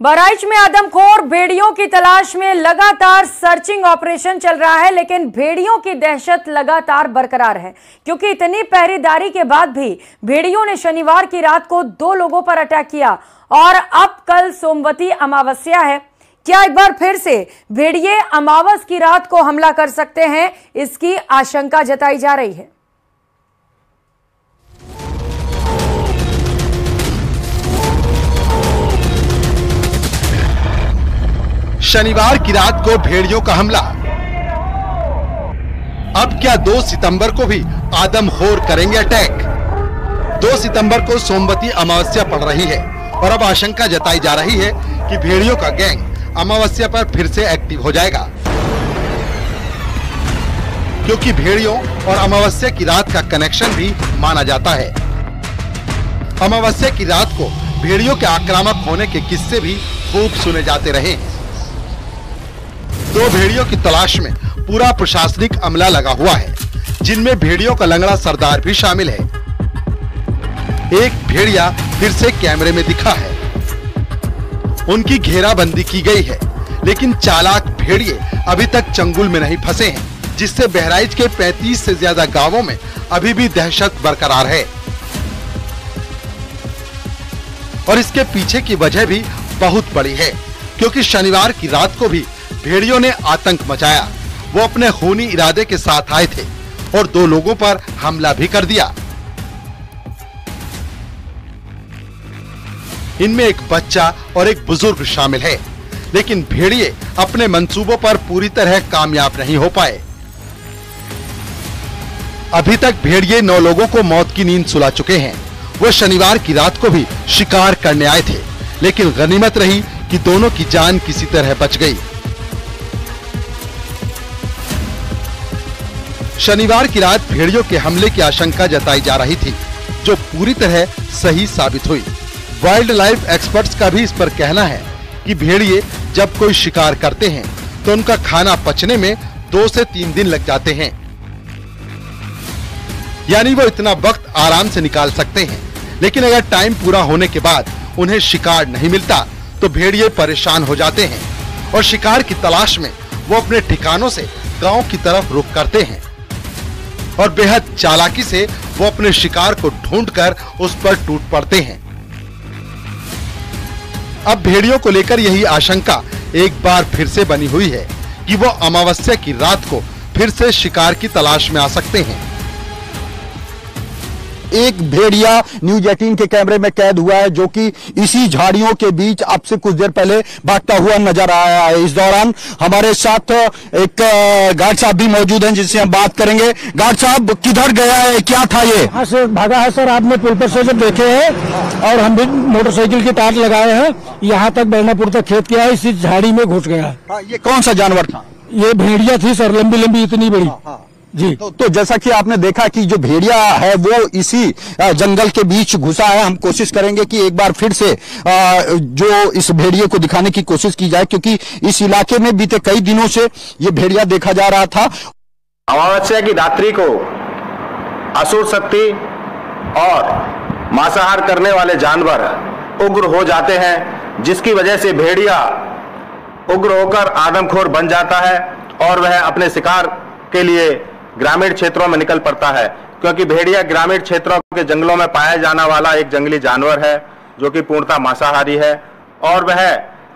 बहराइच में आदमखोर भेड़ियों की तलाश में लगातार सर्चिंग ऑपरेशन चल रहा है, लेकिन भेड़ियों की दहशत लगातार बरकरार है, क्योंकि इतनी पहरेदारी के बाद भी भेड़ियों ने शनिवार की रात को दो लोगों पर अटैक किया और अब कल सोमवती अमावस्या है। क्या एक बार फिर से भेड़िए अमावस की रात को हमला कर सकते हैं, इसकी आशंका जताई जा रही है। शनिवार की रात को भेड़ियों का हमला। अब क्या 2 सितंबर को भी आदमखोर करेंगे अटैक? 2 सितंबर को सोमवती अमावस्या पड़ रही है और अब आशंका जताई जा रही है कि भेड़ियों का गैंग अमावस्या पर फिर से एक्टिव हो जाएगा। क्योंकि भेड़ियों और अमावस्या की रात का कनेक्शन भी माना जाता है। अमावस्या की रात को भेड़ियों के आक्रामक होने के किस्से भी खूब सुने जाते रहे। हैं दो भेड़ियों की तलाश में पूरा प्रशासनिक अमला लगा हुआ है, जिनमें भेड़ियों का लंगड़ा सरदार भी शामिल है। एक भेड़िया फिर से कैमरे में दिखा है। उनकी घेराबंदी की गई है, लेकिन चालाक भेड़िए अभी तक चंगुल में नहीं फंसे हैं, जिससे बहराइच के 35 से ज़्यादा गाँवों में अभी भी दहशत बरकरार है। और इसके पीछे की वजह भी बहुत बड़ी है, क्योंकि शनिवार की रात को भी भेड़ियों ने आतंक मचाया। वो अपने खूनी इरादे के साथ आए थे और दो लोगों पर हमला भी कर दिया। इनमें एक बच्चा और एक बुज़ुर्ग शामिल है, लेकिन भेड़िए अपने मंसूबों पर पूरी तरह कामयाब नहीं हो पाए। अभी तक भेड़िए नौ लोगों को मौत की नींद सुला चुके हैं। वो शनिवार की रात को भी शिकार करने आए थे, लेकिन गनीमत रही कि दोनों की जान किसी तरह बच गई। शनिवार की रात भेड़ियों के हमले की आशंका जताई जा रही थी, जो पूरी तरह सही साबित हुई। वाइल्ड लाइफ एक्सपर्ट्स का भी इस पर कहना है कि भेड़िए जब कोई शिकार करते हैं तो उनका खाना पचने में दो से तीन दिन लग जाते हैं। यानी वो इतना वक्त आराम से निकाल सकते हैं, लेकिन अगर टाइम पूरा होने के बाद उन्हें शिकार नहीं मिलता तो भेड़िए परेशान हो जाते हैं और शिकार की तलाश में वो अपने ठिकानों से गाँव की तरफ़ रुख करते हैं। और बेहद चालाकी से वो अपने शिकार को ढूंढकर उस पर टूट पड़ते हैं। अब भेड़ियों को लेकर यही आशंका एक बार फिर से बनी हुई है कि वो अमावस्या की रात को फिर से शिकार की तलाश में आ सकते हैं। एक भेड़िया न्यूज़ एटीन के कैमरे में कैद हुआ है जो कि इसी झाड़ियों के बीच अब से कुछ देर पहले भागता हुआ नज़र आया है। इस दौरान हमारे साथ एक गार्ड साहब भी मौजूद हैं जिनसे हम बात करेंगे। गार्ड साहब किधर गया है? क्या था ये? हाँ सर भागा है सर। आपने पुल पर से जब देखे है और हम भी मोटरसाइकिल की टाट लगाए हैं यहाँ तक बैनापुर तक खेत किया है इसी झाड़ी में घुस गया हाँ, ये कौन सा जानवर था? ये भेड़िया थी सर लंबी लंबी इतनी बड़ी। जी। तो, तो जैसा कि आपने देखा कि जो भेड़िया है वो इसी जंगल के बीच घुसा है। हम कोशिश करेंगे कि एक बार फिर से जो इस भेड़िए को दिखाने की कोशिश की जाए क्योंकि इस इलाके में बीते कई दिनों से ये भेड़िया देखा जा रहा था। अमावस्या की रात्रि को असुर शक्ति और मांसाहार करने वाले जानवर उग्र हो जाते हैं जिसकी वजह से भेड़िया उग्र होकर आदमखोर बन जाता है और वह अपने शिकार के लिए ग्रामीण क्षेत्रों में निकल पड़ता है, क्योंकि भेड़िया ग्रामीण क्षेत्रों के जंगलों में पाया जाने वाला एक जंगली जानवर है, जो कि पूर्णतः मांसाहारी है, और वह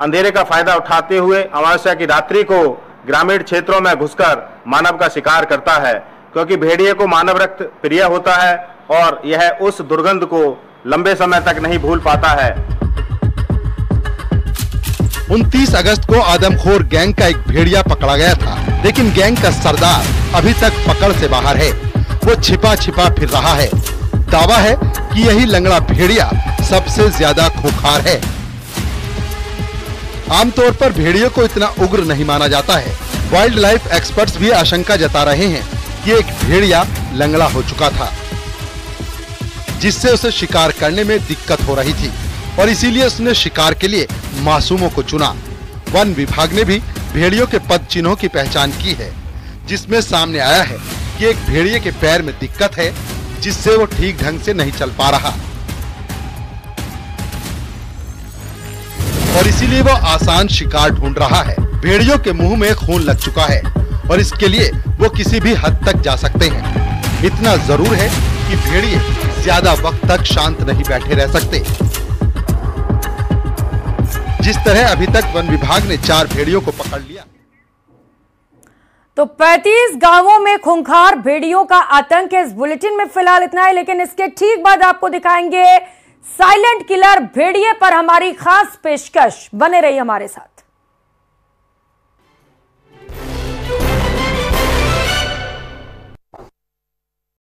अंधेरे का फ़ायदा उठाते हुए अमावस्या की रात्रि को ग्रामीण क्षेत्रों में घुसकर मानव का शिकार करता है, क्योंकि भेड़िए को मानव रक्त प्रिय होता है, और यह उस दुर्गंध को लंबे समय तक नहीं भूल पाता है। 29 अगस्त को आदमखोर गैंग का एक भेड़िया पकड़ा गया था। लेकिन गैंग का सरदार अभी तक पकड़ से बाहर है। वो छिपा छिपा फिर रहा है। दावा है कि यही लंगड़ा भेड़िया सबसे ज़्यादा खूंखार है। आमतौर पर भेड़ियों को इतना उग्र नहीं माना जाता है। वाइल्ड लाइफ एक्सपर्ट्स भी आशंका जता रहे हैं कि एक भेड़िया लंगड़ा हो चुका था, जिससे उसे शिकार करने में दिक्कत हो रही थी। और इसीलिए उसने शिकार के लिए मासूमों को चुना। वन विभाग ने भी भेड़ियों के पद चिन्हों की पहचान की है, जिसमें सामने आया है कि एक भेड़िए के पैर में दिक्कत है, जिससे वो ठीक ढंग से नहीं चल पा रहा। और इसीलिए वो आसान शिकार ढूंढ रहा है। भेड़ियों के मुँह में खून लग चुका है और इसके लिए वो किसी भी हद तक जा सकते हैं। इतना ज़रूर है कि भेड़िए ज़्यादा वक्त तक शांत नहीं बैठे रह सकते। जिस तरह अभी तक वन विभाग ने चार भेड़ियों को पकड़ लिया। तो 35 गाँवों में खुंखार भेड़ियों का आतंक है इस बुलेटिन में फ़िलहाल इतना है, लेकिन इसके ठीक बाद आपको दिखाएँगे साइलेंट किलर भेड़िए पर हमारी खास पेशकश। बने रही हमारे साथ।